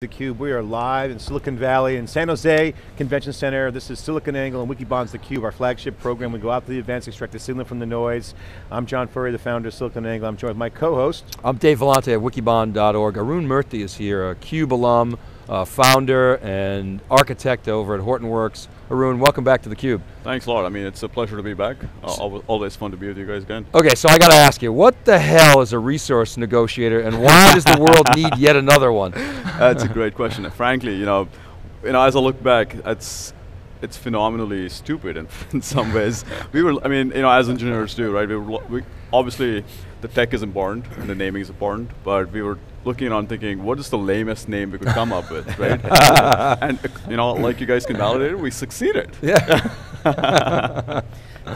theCUBE, we are live in Silicon Valley in San Jose Convention Center. This is SiliconANGLE and Wikibon's theCUBE, our flagship program. We go out to the events, extract the signal from the noise. I'm John Furrier, the founder of SiliconANGLE. I'm joined with my co-host. I'm Dave Vellante at wikibon.org. Arun Murthy is here, a CUBE alum, uh, founder and architect over at Hortonworks. Arun, welcome back to theCUBE. Thanks a lot, I mean it's a pleasure to be back. Uh, always fun to be with you guys again. Okay, so I got to ask you, what the hell is a resource negotiator and why does the world need yet another one? That's a great question. Frankly, you know, you know, as I look back, it's it's phenomenally stupid in, in some ways. we were, I mean, you know, as engineers do, right? We, were, we obviously the tech is important and the naming is important, but we were looking around thinking, what is the lamest name we could come up with, right? and you know, like you guys can validate it, we succeeded. Yeah.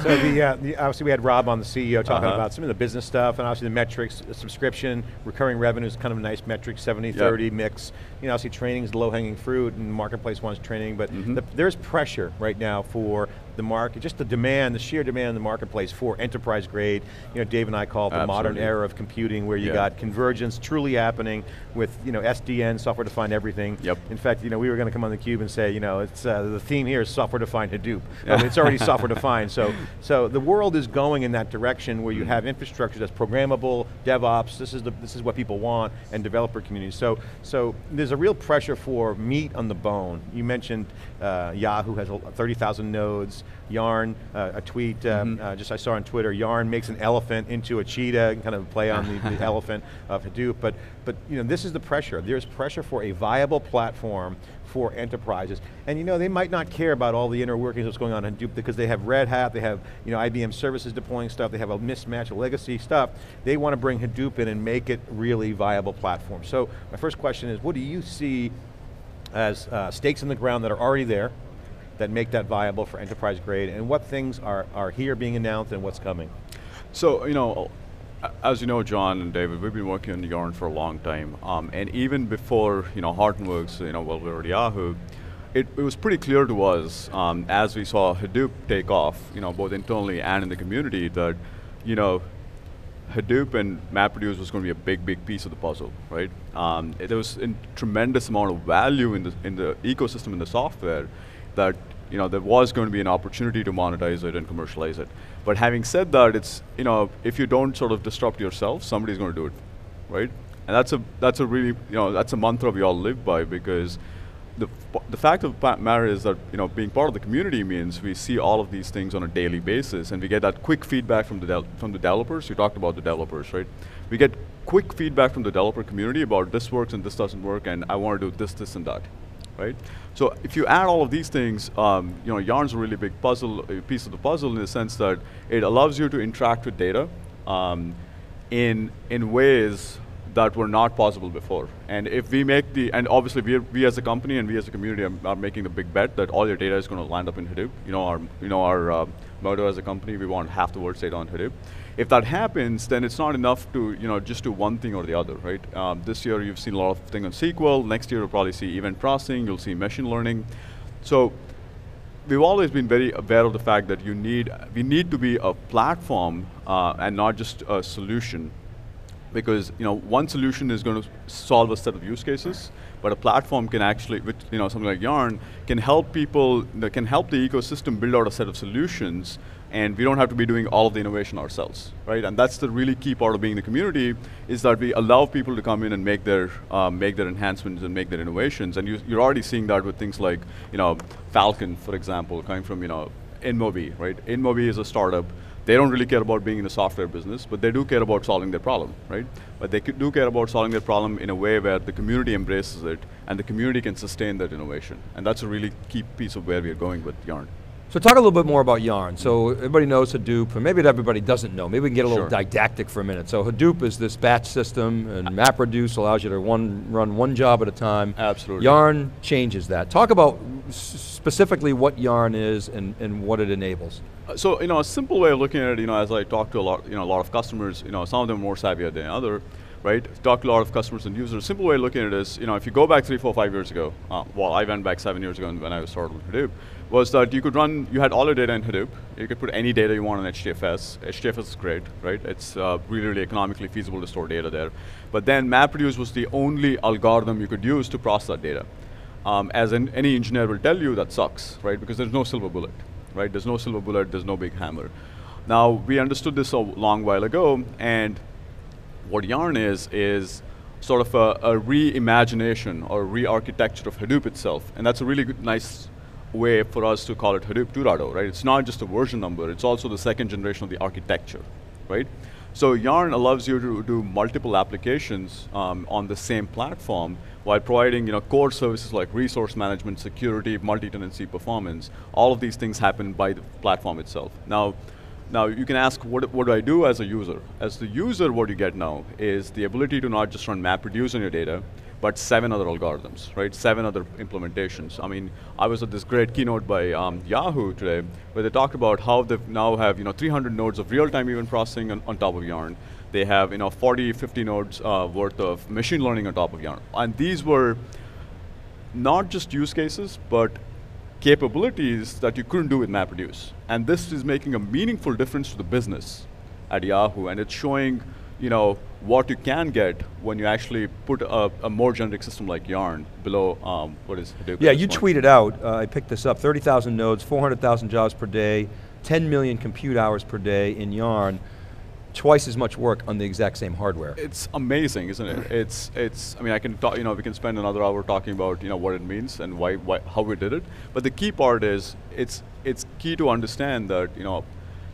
so the, uh, the, obviously we had Rob on the CEO talking uh -huh. about some of the business stuff and obviously the metrics, the subscription, recurring revenue is kind of a nice metric, 70-30 yep. mix. You know, obviously training is low-hanging fruit and marketplace wants training, but mm -hmm. the, there's pressure right now for the market, just the demand, the sheer demand in the marketplace for enterprise grade. You know, Dave and I call it the Absolutely. modern era of computing where you yeah. got convergence truly happening with you know SDN, software defined everything. Yep. In fact, you know, we were going to come on the cube and say, you know, it's uh, the theme here is software defined Hadoop. Yeah. I mean, it's already software defined. So, so the world is going in that direction where you mm. have infrastructure that's programmable, DevOps. This is the this is what people want, and developer communities. So, so there's a real pressure for meat on the bone. You mentioned uh, Yahoo has 30,000 nodes. Yarn, uh, a tweet mm -hmm. just I saw on Twitter. Yarn makes an elephant into a cheetah, kind of play on the, the elephant of Hadoop. But but you know this is the pressure. There's pressure for a viable platform for enterprises. And you know, they might not care about all the inner workings of what's going on in Hadoop because they have Red Hat, they have you know, IBM services deploying stuff, they have a mismatch of legacy stuff. They want to bring Hadoop in and make it really viable platform. So my first question is, what do you see as uh, stakes in the ground that are already there, that make that viable for enterprise grade, and what things are, are here being announced and what's coming? So, you know, as you know, John and David, we've been working on Yarn for a long time, um, and even before, you know, Hortonworks, you know, well, we were at Yahoo, it, it, was pretty clear to us um, as we saw Hadoop take off, you know, both internally and in the community that, you know, Hadoop and MapReduce was going to be a big, big piece of the puzzle, right? Um, there was a tremendous amount of value in the in the ecosystem in the software that you know there was going to be an opportunity to monetize it and commercialize it. But having said that, it's you know if you don't sort of disrupt yourself, somebody's going to do it, right? And that's a that's a really you know that's a mantra we all live by because the, the fact of the matter is that you know being part of the community means we see all of these things on a daily basis and we get that quick feedback from the, from the developers. You talked about the developers, right? We get quick feedback from the developer community about this works and this doesn't work and I want to do this, this and that, right? So if you add all of these things, um, you know, Yarn's a really big puzzle, piece of the puzzle in the sense that it allows you to interact with data um, in, in ways that were not possible before. And if we make the, and obviously we, we as a company and we as a community are, are making the big bet that all your data is going to land up in Hadoop. You know, our, you know, our uh, motto as a company, we want half the world's data on Hadoop. If that happens, then it's not enough to, you know, just do one thing or the other, right? Um, this year you've seen a lot of things on SQL. Next year you'll probably see event processing, you'll see machine learning. So we've always been very aware of the fact that you need, we need to be a platform uh, and not just a solution because you know one solution is going to solve a set of use cases, but a platform can actually, which, you know, something like Yarn can help people, can help the ecosystem build out a set of solutions, and we don't have to be doing all of the innovation ourselves, right? And that's the really key part of being the community is that we allow people to come in and make their um, make their enhancements and make their innovations, and you, you're already seeing that with things like you know Falcon, for example, coming from you know InMobi, right? InMobi is a startup they don't really care about being in the software business, but they do care about solving their problem, right? But they do care about solving their problem in a way where the community embraces it, and the community can sustain that innovation. And that's a really key piece of where we are going with Yarn. So talk a little bit more about Yarn. So everybody knows Hadoop, and maybe everybody doesn't know. Maybe we can get a little sure. didactic for a minute. So Hadoop is this batch system, and MapReduce allows you to one, run one job at a time. Absolutely. Yarn changes that. Talk about specifically what Yarn is and, and what it enables. Uh, so, you know, a simple way of looking at it, you know, as I talk to a lot, you know, a lot of customers, you know, some of them more savvy than other, right? Talk to a lot of customers and users. A simple way of looking at it is, you know, if you go back three, four, five years ago, uh, well, I went back seven years ago when I was started with Hadoop, was that you could run, you had all your data in Hadoop. You could put any data you want on HDFS. HDFS is great, right? It's uh, really, really economically feasible to store data there. But then MapReduce was the only algorithm you could use to process that data. Um, as any engineer will tell you, that sucks, right? Because there's no silver bullet, right? There's no silver bullet, there's no big hammer. Now, we understood this a long while ago, and what Yarn is, is sort of a, a reimagination or re-architecture of Hadoop itself. And that's a really good, nice way for us to call it Hadoop 2.0, right? It's not just a version number, it's also the second generation of the architecture, right? So Yarn allows you to do multiple applications um, on the same platform while providing you know, core services like resource management, security, multi-tenancy performance. All of these things happen by the platform itself. Now, now you can ask, what, what do I do as a user? As the user, what you get now is the ability to not just run MapReduce on your data, but seven other algorithms, right? Seven other implementations. I mean, I was at this great keynote by um, Yahoo today, where they talked about how they now have you know 300 nodes of real-time event processing on, on, top of Yarn. They have you know 40, 50 nodes uh, worth of machine learning on top of Yarn, and these were not just use cases, but capabilities that you couldn't do with MapReduce. And this is making a meaningful difference to the business at Yahoo, and it's showing you know, what you can get when you actually put a, a more generic system like Yarn below um, what is Hadoop. Yeah, you tweeted out, uh, I picked this up, 30,000 nodes, 400,000 jobs per day, 10 million compute hours per day in Yarn twice as much work on the exact same hardware. It's amazing, isn't it? It's, it's. I mean, I can talk. You know, we can spend another hour talking about you know what it means and why, why, how we did it. But the key part is, it's, it's key to understand that you know,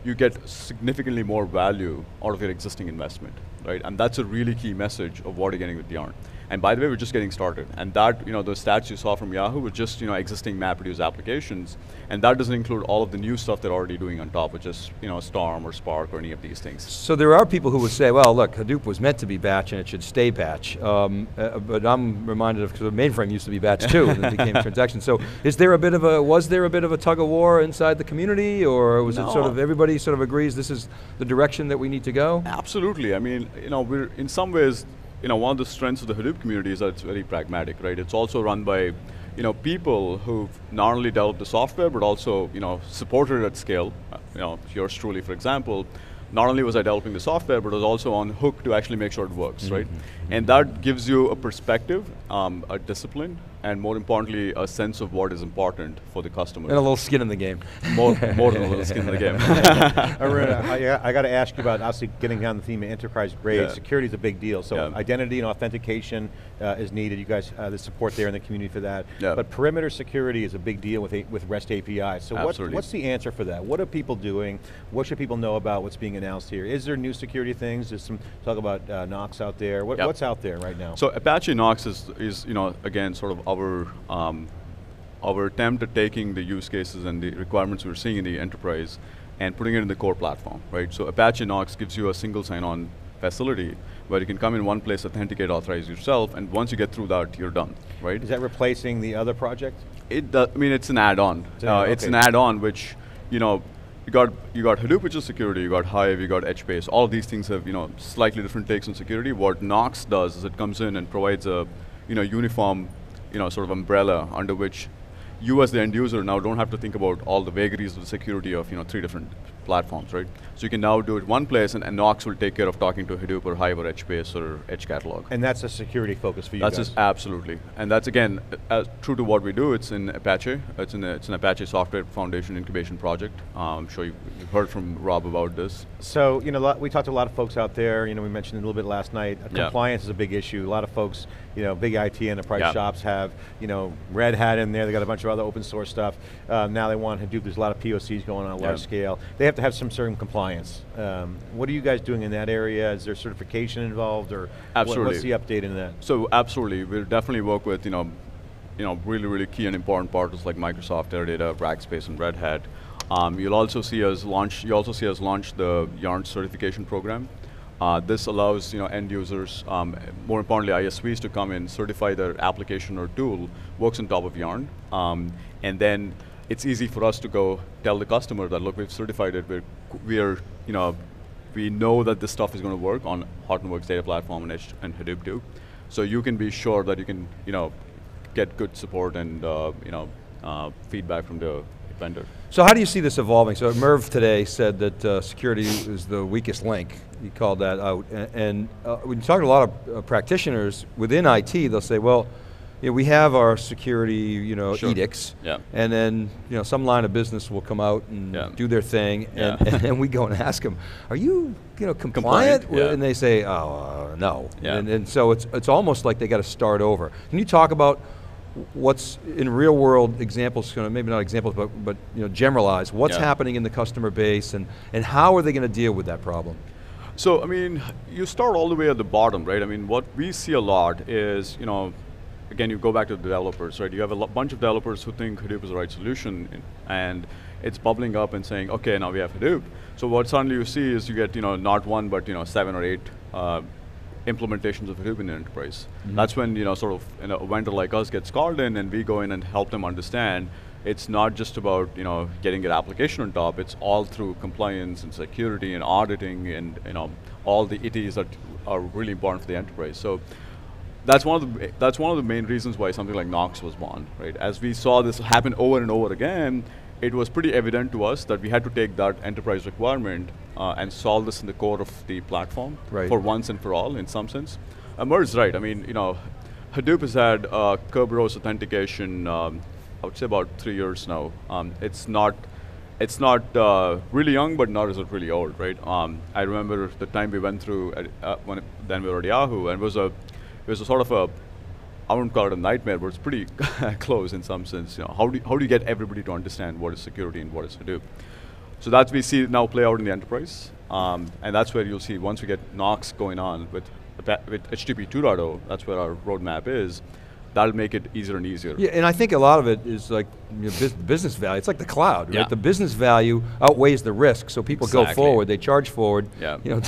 you get significantly more value out of your existing investment, right? And that's a really key message of what you're getting with Yarn. And by the way, we're just getting started. And that, you know, the stats you saw from Yahoo were just, you know, existing MapReduce applications. And that doesn't include all of the new stuff they're already doing on top, which is, you know, Storm or Spark or any of these things. So there are people who would say, well, look, Hadoop was meant to be batch and it should stay batch. Um, uh, but I'm reminded of, because the mainframe used to be batch too, and it became transaction. So is there a bit of a, was there a bit of a tug of war inside the community, or was no. it sort of, everybody sort of agrees this is the direction that we need to go? Absolutely, I mean, you know, we're, in some ways, you know, one of the strengths of the Hadoop community is that it's very pragmatic, right? It's also run by, you know, people who've not only developed the software, but also, you know, supported it at scale. Uh, you know, yours truly, for example, not only was I developing the software, but I was also on hook to actually make sure it works, mm -hmm. right? And that gives you a perspective, um, a discipline, and more importantly, a sense of what is important for the customer. And a little skin in the game. More, more than a little skin in the game. Arun, I, I got to ask you about, obviously getting down the theme of enterprise grade, yeah. security is a big deal. So yeah. identity and authentication uh, is needed. You guys, uh, the support there in the community for that. Yeah. But perimeter security is a big deal with, with REST APIs. So what, what's the answer for that? What are people doing? What should people know about what's being announced here? Is there new security things? There's some talk about uh, Knox out there. What, yep. What's out there right now? So Apache Knox is, is, you know, again, sort of our um, our attempt at taking the use cases and the requirements we're seeing in the enterprise and putting it in the core platform, right? So Apache Knox gives you a single sign-on facility where you can come in one place, authenticate, authorize yourself, and once you get through that, you're done, right? Is that replacing the other project? It does, I mean, it's an add-on. It's, uh, okay. it's an add-on which, you know, you got you got Hadoop, which is security. You got Hive. You got HBase. All of these things have you know slightly different takes on security. What Knox does is it comes in and provides a you know uniform you know, sort of umbrella under which you as the end user now don't have to think about all the vagaries of the security of you know three different platforms, right? So you can now do it one place, and, and Knox will take care of talking to Hadoop or Hive or HBase or HCatalog. And that's a security focus for you that's guys. absolutely, and that's again uh, true to what we do. It's in Apache. It's in a, it's an Apache Software Foundation incubation project. Um, I'm sure you've, you've heard from Rob about this. So you know, we talked to a lot of folks out there. You know, we mentioned a little bit last night. Uh, yeah. Compliance is a big issue. A lot of folks, you know, big IT enterprise yeah. shops have you know Red Hat in there. They got a bunch of other open source stuff. Um, now they want Hadoop. There's a lot of POCs going on a large yeah. scale. They have to have some certain compliance compliance. Um, what are you guys doing in that area? Is there certification involved, or absolutely. What, what's the update in that? So absolutely, we'll definitely work with you know, you know, really really key and important partners like Microsoft, Teradata, Rackspace, and Red Hat. Um, you'll also see us launch. You also see us launch the Yarn certification program. Uh, this allows you know end users, um, more importantly ISVs, to come in, certify their application or tool works on top of Yarn, um, and then it's easy for us to go tell the customer that look, we've certified it. We're we are, you know, we know that this stuff is going to work on Hortonworks data platform and, H and Hadoop 2. So you can be sure that you can, you know, get good support and uh, you know uh, feedback from the vendor. So how do you see this evolving? So Merv today said that uh, security is the weakest link. He called that out. And, and uh, when you talk to a lot of uh, practitioners within IT, they'll say, well, you know, we have our security you know, Sure. edicts, Yeah. and then you know, some line of business will come out and Yeah. do their thing, and, Yeah. and then we go and ask them, are you, you know, compliant? Compliant. And they say, oh, uh, no. Yeah. And, and so it's, it's almost like they got to start over. Can you talk about what's in real world examples, kind of maybe not examples, but, but you know, generalize, what's happening in the customer base and, and how are they going to deal with that problem? So, I mean, you start all the way at the bottom, right? I mean, what we see a lot is, you know, again, you go back to the developers, right? You have a bunch of developers who think Hadoop is the right solution, and it's bubbling up and saying, okay, now we have Hadoop. So what suddenly you see is you get, you know, not one, but, you know, seven or eight uh, implementations of Hadoop in the enterprise. That's when, you know, sort of you know, a vendor like us gets called in and we go in and help them understand it's not just about you know getting an application on top. It's all through compliance and security and auditing and you know all the ITs that are really important for the enterprise. So that's one of the that's one of the main reasons why something like Knox was born. Right, as we saw this happen over and over again, it was pretty evident to us that we had to take that enterprise requirement uh, and solve this in the core of the platform Right. for once and for all, in some sense. Amar's right. I mean, you know, Hadoop has had uh, Kerberos authentication. Um, I would say about three years now. Um, it's not, it's not uh, really young, but not as it really old, right? Um, I remember the time we went through at, uh, when it, then we were at Yahoo, and it was a, it was a sort of a, I wouldn't call it a nightmare, but it's pretty close in some sense. You know, how do you, how do you get everybody to understand what is security and what is Hadoop? So that we see now play out in the enterprise, um, and that's where you'll see once we get Knox going on with with HTTP 2.0. That's where our roadmap is. That'll make it easier and easier. Yeah, and I think a lot of it is like you know, business value. It's like the cloud, right? Yeah. The business value outweighs the risk, so people go forward, they charge forward. Yeah. You know,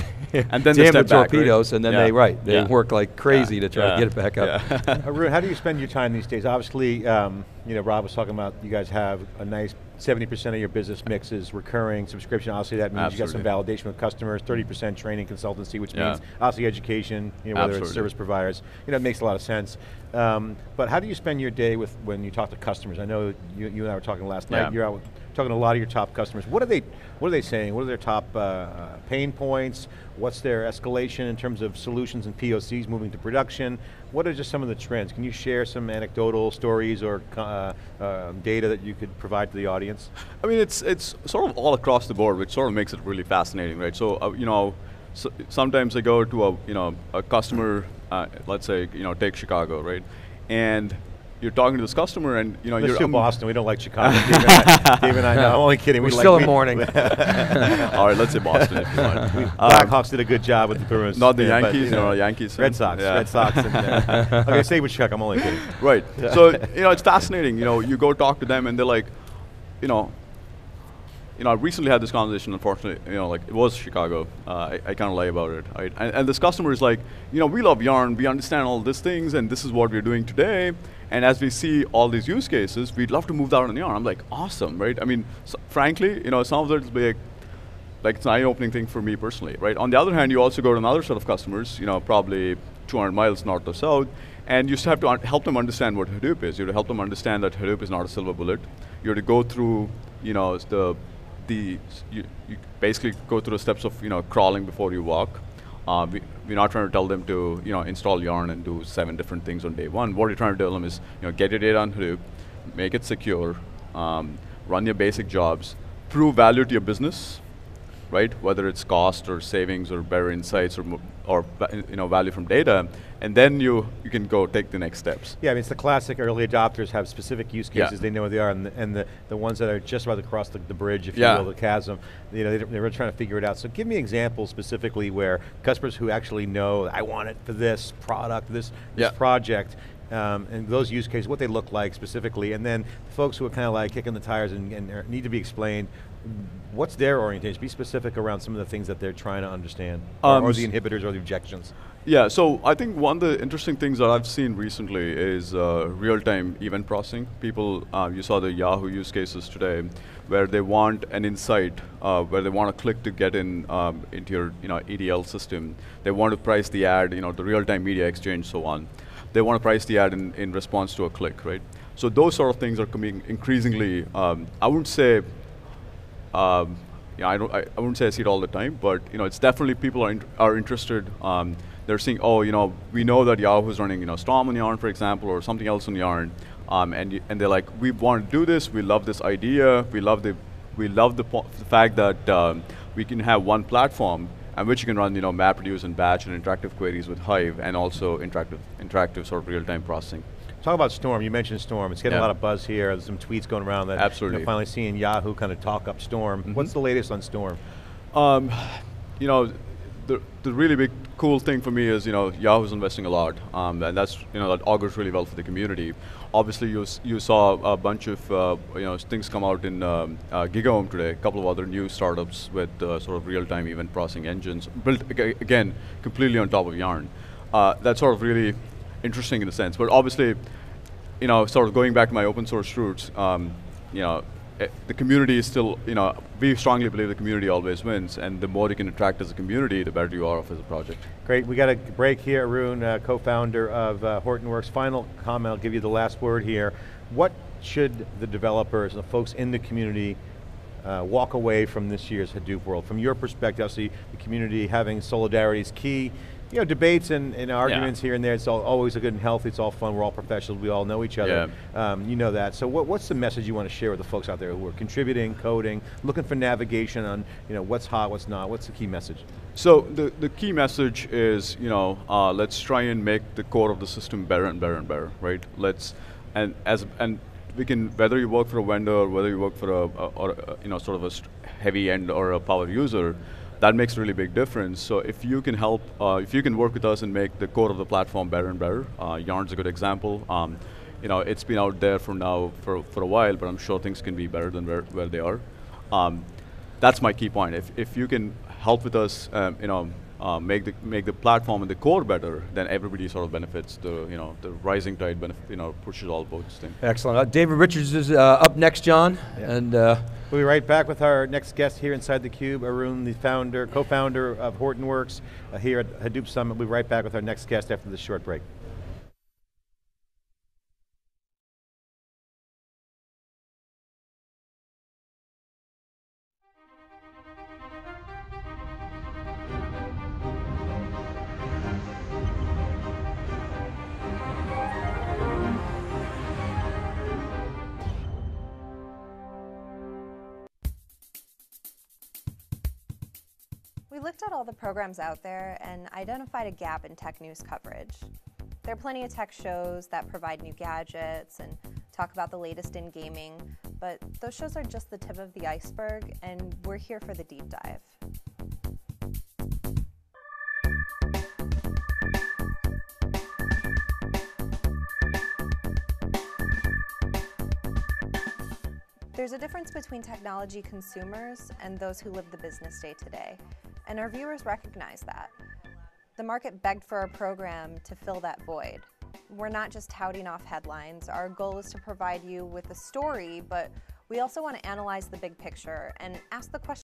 And then they damn the step back, right? torpedoes, and then Yeah. they right, they Yeah. work like crazy Yeah. to try Yeah. to get it back up. Yeah. Arun, how do you spend your time these days? Obviously, um, you know, Rob was talking about you guys have a nice 70% of your business mix is recurring subscription. Obviously, that means you got some validation with customers, 30% training consultancy, which Yeah. means obviously education, you know, whether it's service providers. You know, it makes a lot of sense. Um, but how do you spend your day with when you talk to customers? I know you, you and I were talking last night. Yeah. You're out with- talking to a lot of your top customers. What are they? What are they saying? What are their top uh, uh, pain points? What's their escalation in terms of solutions and POCs moving to production? What are just some of the trends? Can you share some anecdotal stories or uh, uh, data that you could provide to the audience? I mean, it's it's sort of all across the board, which sort of makes it really fascinating, right? So, uh, you know, so sometimes I go to a you know a customer, uh, let's say you know take Chicago, right, and you're talking to this customer, and you know Let's you're do um, Boston. We don't like Chicago. Dave and I, Dave and I no, I'm only kidding. We're we still like, in mourning. all right, let's say Boston if you want. Um, Blackhawks did a good job with the Bruins. Not the Yeah, but, Yankees, you know, no, Yankees. Red Sox. Yeah. Red Sox. And, uh, okay, stay with Chuck. I'm only kidding. Right. So you know, it's fascinating. You know, you go talk to them, and they're like, you know, you know, I recently had this conversation. Unfortunately, you know, like it was Chicago. Uh, I, I kind of lie about it. And, and this customer is like, you know, we love Yarn. We understand all these things, and this is what we're doing today. And as we see all these use cases, we'd love to move that on Yarn. I'm like, awesome, right? I mean, s frankly, you know, some of it be like, like it's an eye-opening thing for me personally, right? On the other hand, you also go to another set of customers, you know, probably 200 miles north or south, and you have to help them understand what Hadoop is. You have to help them understand that Hadoop is not a silver bullet. You have to go through, you know, the the you, you basically go through the steps of you know crawling before you walk. Uh, we, we're not trying to tell them to you know install Yarn and do seven different things on day one. What we're trying to tell them is you know get your data on Hadoop, make it secure, um, run your basic jobs, prove value to your business, right? Whether it's cost or savings or better insights or, or you know, value from data, and then you, you can go take the next steps. Yeah, I mean, it's the classic early adopters have specific use Yeah. cases, they know what they are, and the, and the, the ones that are just about to cross the, the bridge, if Yeah. you will, the chasm, you know, they, they're trying to figure it out. So give me examples specifically where customers who actually know, I want it for this product, this, this Yeah. project, um, and those use cases, what they look like specifically, and then folks who are kind of like kicking the tires and, and need to be explained, what's their orientation? Be specific around some of the things that they're trying to understand, or- Um, or s- the inhibitors or the objections. Yeah, so I think one of the interesting things that I've seen recently is uh, real-time event processing. People, uh, you saw the Yahoo use cases today, where they want an insight, uh, where they want to click to get in um, into your you know EDL system. They want to price the ad, you know, the real-time media exchange, so on. they want to price the ad in, in response to a click, right? So those sort of things are coming increasingly. Um, I wouldn't say. Um, I don't. I, I, wouldn't say I see it all the time, but you know, it's definitely people are in, are interested. Um, they're seeing, oh, you know, we know that Yahoo is running, you know, Storm on Yarn, for example, or something else on Yarn, um, and and they're like, we want to do this. We love this idea. We love the we love the, the fact that um, we can have one platform and which you can run, you know, MapReduce and batch and interactive queries with Hive, and also interactive interactive sort of real-time processing. Talk about Storm. You mentioned Storm. It's getting yeah. a lot of buzz here. There's some tweets going around that absolutely you know, finally seeing Yahoo kind of talk up Storm. Mm -hmm. What's the latest on Storm? Um, you know, the the really big cool thing for me is you know Yahoo's investing a lot, um, and that's you know that augurs really well for the community. Obviously, you you saw a bunch of uh, you know things come out in um, uh, GigaOM today. A couple of other new startups with uh, sort of real-time event processing engines built again completely on top of Yarn. Uh, that's sort of really interesting in a sense. But obviously, you know, sort of going back to my open source roots, um, you know, Eh, the community is still, you know, we strongly believe the community always wins, and the more you can attract as a community, the better you are off as a project. Great, we got a break here. Arun, uh, co-founder of uh, Hortonworks. Final comment, I'll give you the last word here. What should the developers, and the folks in the community, uh, walk away from this year's Hadoop World? From your perspective, obviously the community having solidarity is key, you know, debates and, and arguments yeah. here and there, it's all, always a good and healthy, it's all fun, we're all professionals, we all know each other. Yeah. Um, you know that. So what, what's the message you want to share with the folks out there who are contributing, coding, looking for navigation on you know, what's hot, what's not, what's the key message? So the, the key message is, you know, uh, let's try and make the core of the system better and better and better, right? Let's, and as, and we can, whether you work for a vendor, or whether you work for a, a or a, you know, sort of a heavy end or a power user, that makes a really big difference. So if you can help, uh, if you can work with us and make the core of the platform better and better, uh, Yarn's a good example. Um, you know, it's been out there for now for, for a while, but I'm sure things can be better than where, where they are. Um, that's my key point. If, if you can help with us, um, you know, uh, make the make the platform and the core better, then everybody sort of benefits. The you know the rising tide benefit you know pushes all boats. Thing. Excellent. Uh, David Richards is uh, up next, John, yeah. and. Uh, we'll be right back with our next guest here inside the Cube, Arun, the founder, co-founder of Hortonworks uh, here at Hadoop Summit. We'll be right back with our next guest after this short break. All the programs out there and identified a gap in tech news coverage. There are plenty of tech shows that provide new gadgets and talk about the latest in gaming, but those shows are just the tip of the iceberg, and we're here for the deep dive. There's a difference between technology consumers and those who live the business day to day and our viewers recognize that. The market begged for a program to fill that void. We're not just touting off headlines. Our goal is to provide you with a story, but we also want to analyze the big picture and ask the question